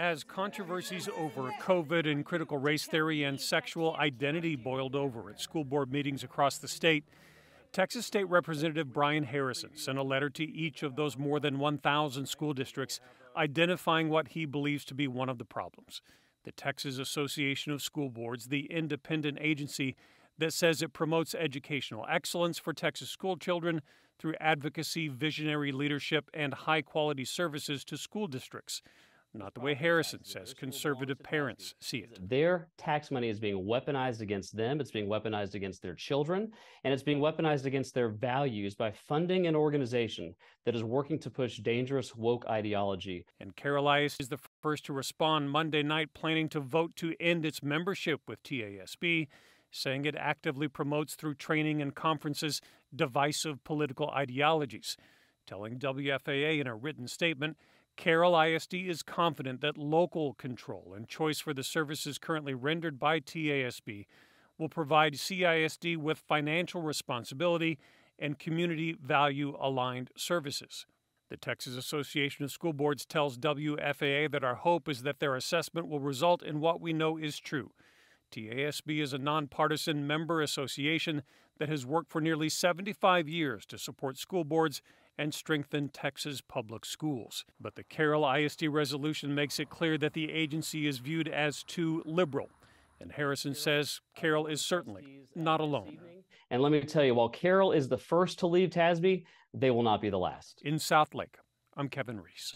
As controversies over COVID and critical race theory and sexual identity boiled over at school board meetings across the state, Texas State Representative Brian Harrison sent a letter to each of those more than 1,000 school districts identifying what he believes to be one of the problems. The Texas Association of School Boards, the independent agency that says it promotes educational excellence for Texas school children through advocacy, visionary leadership, and high quality services to school districts not the way Harrison says conservative parents see it. Their tax money is being weaponized against them, it's being weaponized against their children, and it's being weaponized against their values by funding an organization that is working to push dangerous woke ideology. And Carroll ISD is the first to respond Monday night, planning to vote to end its membership with TASB saying it actively promotes through training and conferences divisive political ideologies, telling WFAA in a written statement Carroll ISD is confident that local control and choice for the services currently rendered by TASB will provide CISD with financial responsibility and community value aligned services. The Texas Association of School Boards tells WFAA that our hope is that their assessment will result in what we know is true. TASB is a nonpartisan member association that has worked for nearly 75 years to support school boards and strengthen Texas public schools. But the Carroll ISD resolution makes it clear that the agency is viewed as too liberal. And Harrison says Carroll is certainly not alone. And let me tell you, while Carroll is the first to leave TASB, they will not be the last. In Southlake, I'm Kevin Reese.